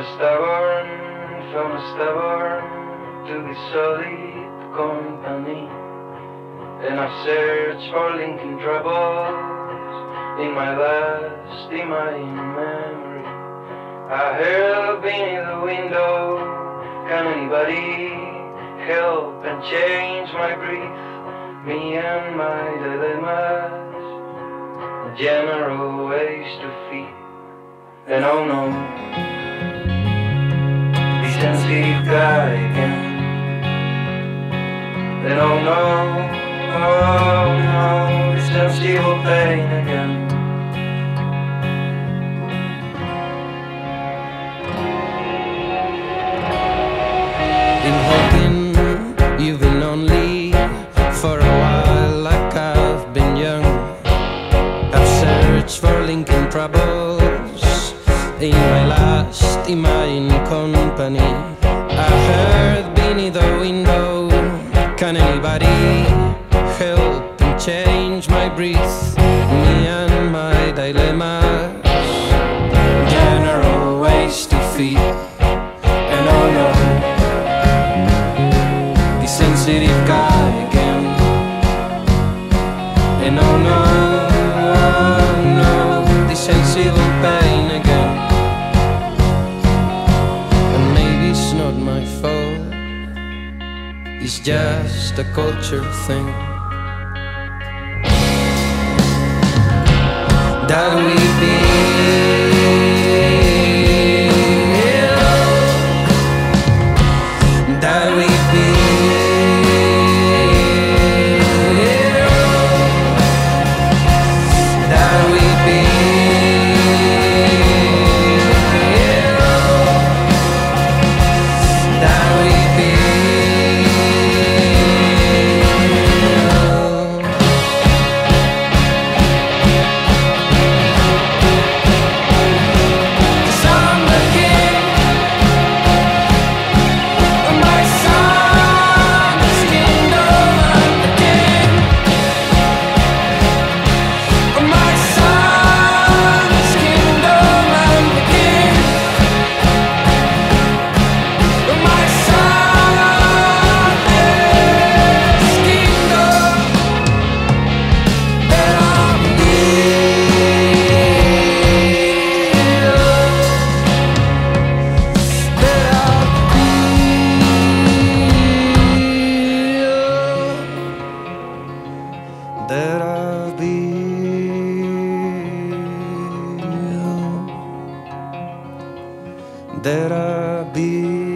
stubborn, from stubborn to be solid company. And I've searched for linking troubles in my last, in my memory. I heard beneath the window, can anybody help and change my grief? Me and my dilemmas, general ways to feed. And oh no, the sensitive guy again. And oh no, oh no, the sensitive pain again. Been hoping you've been lonely for a while, like I've been young. I've searched for troubles in my last, in my company. Change my breath? Me and my dilemmas, general to feed, and no the sensitive guy again. And oh no, no, the sensitive pain again. And maybe it's not my fault, it's just a culture thing. That we be that I be that I be